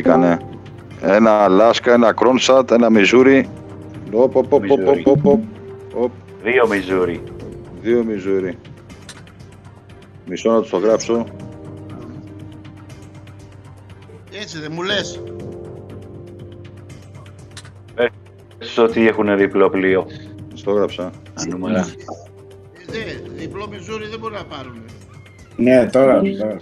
μπήκανε. Ένα Αλάσκα, ένα Κρόνσατ, ένα Μιζούρι. Οπ, οπ, οπ, οπ, οπ, οπ, οπ, οπ. Δύο Μιζούρι. Δύο Μιζούρι. Μισό να τους το γράψω. Έτσι δεν μου λες. Πες ότι έχουν διπλό πλοίο. Στο γράψα. Τα νούμερα. Ε, δε, διπλό μιζούρι δεν μπορεί να πάρουν. Ναι, τώρα, τώρα.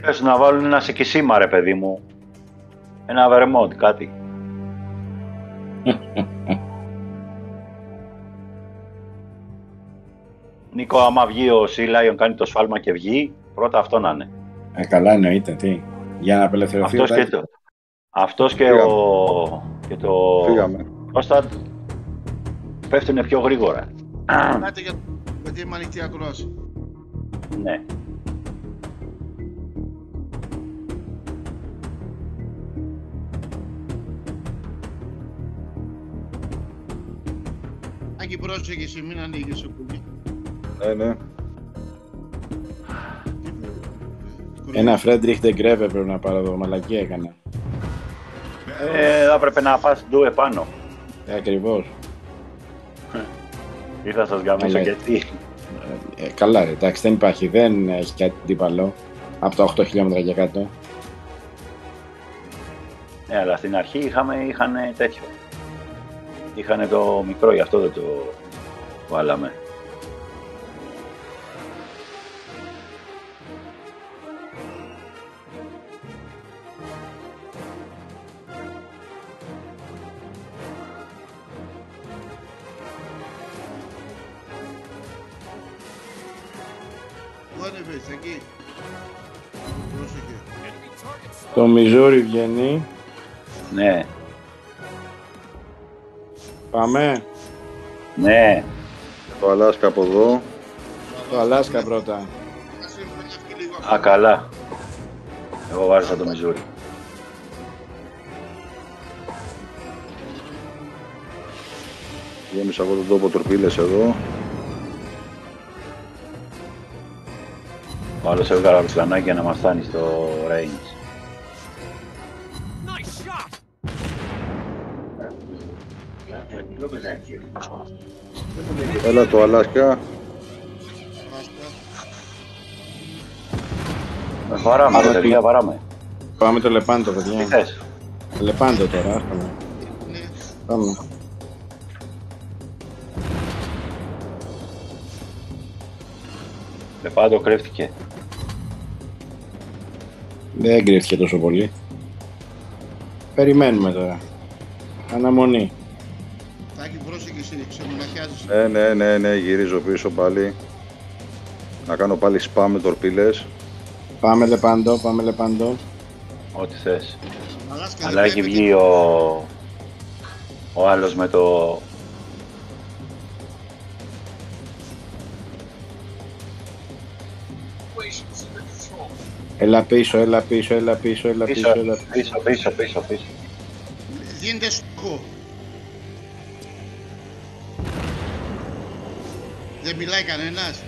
Πες να βάλουν ένα σικισίμα ρε παιδί μου. Ένα βερμόντ, κάτι. Νίκο, άμα βγει ο Σίλαϊον κάνει το σφάλμα και βγει, πρώτα αυτό να είναι. Ε, καλά εννοείται, τι. Για να απελευθερωθεί Αυτός ο και, Τάκης. το, αυτός και, Φύγαμε. ο, και το Φύγαμε. Κώστα πέφτουνε πιο γρήγορα. Κάτε για γιατί είμαι ανοιχτή ακρόαση. ναι. Άκη πρόσεχε εσύ, μην ανοίγεις το κουμπί. Ναι, ναι. Ένα Φρέντριχ Ντεγκρέβε πρέπει να πάρω εδώ, μαλακία έκανα. Ε, θα έπρεπε να πας ντου επάνω. Ε, ακριβώς. Ή θα σας γαμίσω Καλά. γιατί. Ε, καλά, ρε, εντάξει, δεν υπάρχει, δεν έχει κάτι αντίπαλο από τα 8 χιλιόμετρα και κάτω. Ναι, αλλά στην αρχή είχαμε, είχαν τέτοιο. Είχαν το μικρό, γι' αυτό δεν το βάλαμε. Πού ανεβαίνεις, εκεί; Πρόσεχε. Το Μιζούρι βγαίνει. Ναι, Πάμε. ναι. Το Αλάσκα από εδώ. Το Αλάσκα πρώτα. Ας ήρθε να βγει λίγο. Α, καλά. Εγώ βάζα το Μιζούρι. Γέμισα εγώ τον τόπο τορπίλες εδώ. Ο άλλος έβγαλε αεροπλανάκι για να μας φτάνει στο range. Έλα το Αλάσκα. Άστα. Με βαράμε, ρε παιδιά, βαράμε. Πάμε το Λεπάντο, Τι παιδιά. θες. Λεπάντο τώρα, άσχομαι. Ναι. Πάμε. Με πάντο κρύφτηκε. Δεν κρύφτηκε τόσο πολύ. Περιμένουμε τώρα. Αναμονή. Τάκη, πρόσεχε εσύ, ξεμοναχιάζεσαι. Ναι, ναι, ναι, ναι, γυρίζω πίσω πάλι. Να κάνω πάλι spam με τορπίλες. Πάμε Λεπάντο, πάμε Λεπάντο. Ό,τι θες. Αλάσκα, δεν Αλλά έχει βλέπετε. βγει ο... Ο άλλος με το... Έλα πίσω, έλα πίσω, έλα πίσω, έλα πίσω, Πίσω, έλα πίσω, πίσω, πίσω, πίσω. Δίνετε στόχο. Δεν μιλάει κανένας.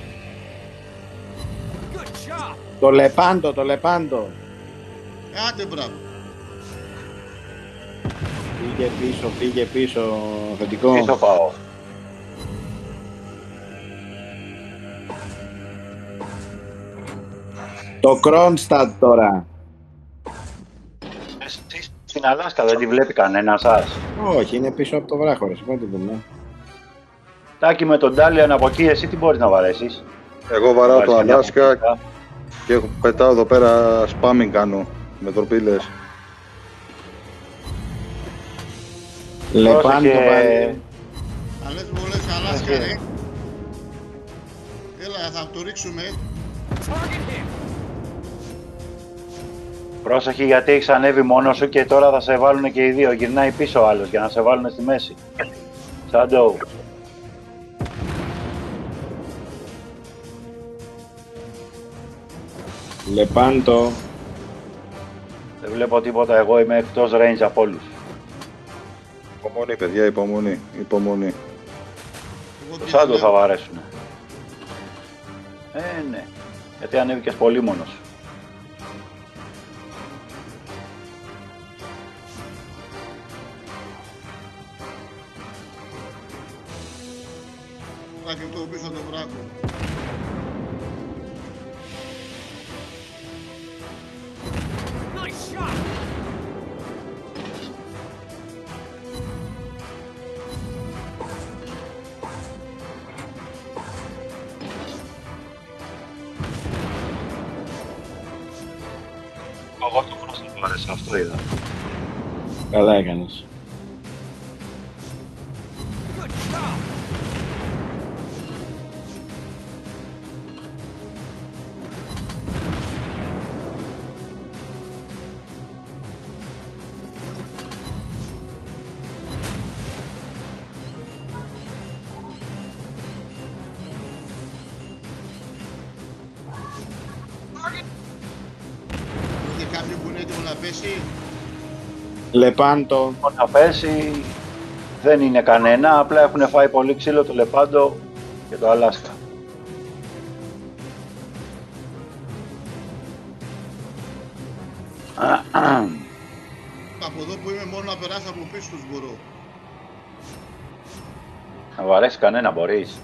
Το Λεπάντο, το Λεπάντο. Άντε μπράβο. Πήγε πίσω, πήγε πίσω, θετικό. Πίσω πάω. Το Κρόνσταντ τώρα. Εσείς στην Αλάσκα δεν τη βλέπει κανένα σας. Όχι, είναι πίσω από το βράχο, ρε. Πάμε να το δούμε. Τάκι με τον Τάλιαν από εκεί, εσύ τι μπορείς να βαρέσεις; Εγώ βαράω το Βάζεις μια Αλάσκα κουμπίτα. και έχω- πετάω εδώ πέρα spamming κάνω με τορπίλες. Λεπάντο Πρόσεχε. πάλι. Αν λες μου λες Αλάσκα Οκ. ρε. Έλα θα το ρίξουμε. Πρόσεχε γιατί έχεις ανέβει μόνος σου και τώρα θα σε βάλουν και οι δύο. Γυρνάει πίσω ο άλλος για να σε βάλουν στη μέση. Σάντο. Λεπάντο. Δεν βλέπω τίποτα. Εγώ είμαι εκτός range από όλους. Υπομονή, παιδιά, υπομονή. υπομονή. Εγώ Το τι Σάντο λέω. θα βαρέσουν. Ε, ναι. Γιατί ανέβηκες πολύ μόνος. Θα και το πίσω το βράχο. Εγώ το χρόνο το άρεσε, αυτό είδα. Καλά έκανες. Είναι έτοιμο να πέσει. Λεπάντο. να πέσει δεν είναι κανένα, απλά έχουν φάει πολύ ξύλο το Λεπάντο και το Αλάσκα. Από εδώ που είμαι μόνο να περάσω από πίσω τους μπορώ. Να βαρέσει κανένα μπορείς.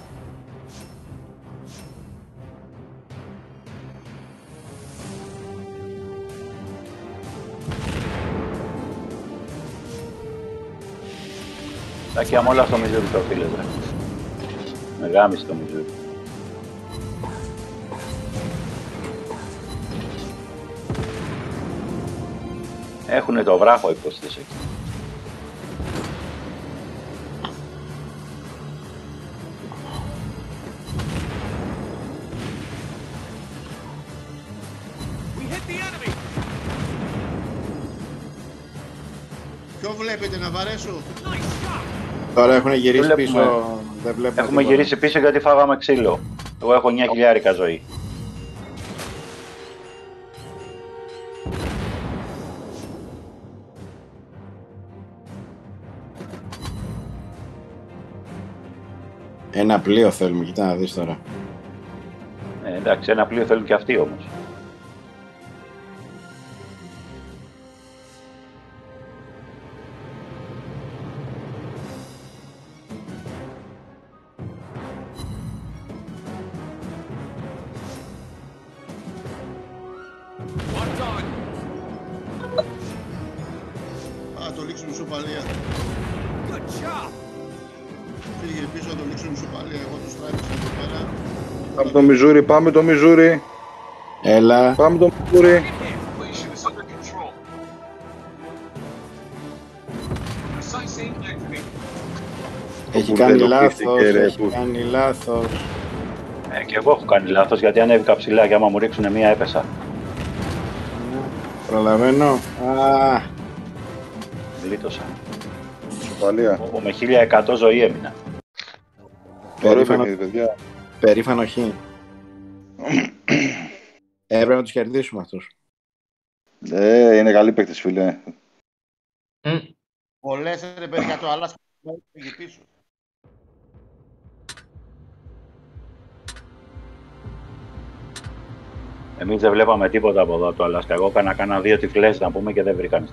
Τα και όλα στο Μιζούρι το φίλε ρε. Με γάμισε το Μιζούρι. Έχουνε το βράχο οι ποστές εκεί. Ποιο βλέπετε να βαρέσω; Τώρα έχουν γυρίσει Βλέπουμε. πίσω. Δεν βλέπουμε Έχουμε τίποτα. γυρίσει πίσω γιατί φάγαμε ξύλο. Εγώ έχω 9 χιλιάρικα ζωή. Ένα πλοίο θέλουμε, κοίτα να δεις τώρα. Ε, εντάξει, ένα πλοίο θέλουν και αυτοί όμως. Ισοπαλία. Πήγε πίσω να το λήξουμε ισοπαλία. Εγώ το στράβησα εδώ πέρα. Πάμε το Μιζούρι, πάμε το Μιζούρι. Έλα. Πάμε το Μιζούρι. Έχει Που κάνει τελοποιήθηκε, λάθος, ρε, έχει που- κάνει λάθος. Ε, και εγώ έχω κάνει λάθος γιατί ανέβηκα ψηλά και άμα μου ρίξουν μία έπεσα. Προλαβαίνω. Α, Γλίτωσα. Σοπαλία. Εγώ με 1100 ζωή έμεινα. Ωραίο περήφανο, παιχνίδι, παιδιά. περήφανο χ. Έπρεπε να τους κερδίσουμε αυτούς. Ε, είναι καλή παίκτης, φίλε. Πολλές ρε παιδιά το άλλα πήγε πίσω. Εμείς δεν βλέπαμε τίποτα από εδώ το Αλάσκα. Εγώ έκανα κάνα δύο τυφλές να πούμε και δεν βρήκαν.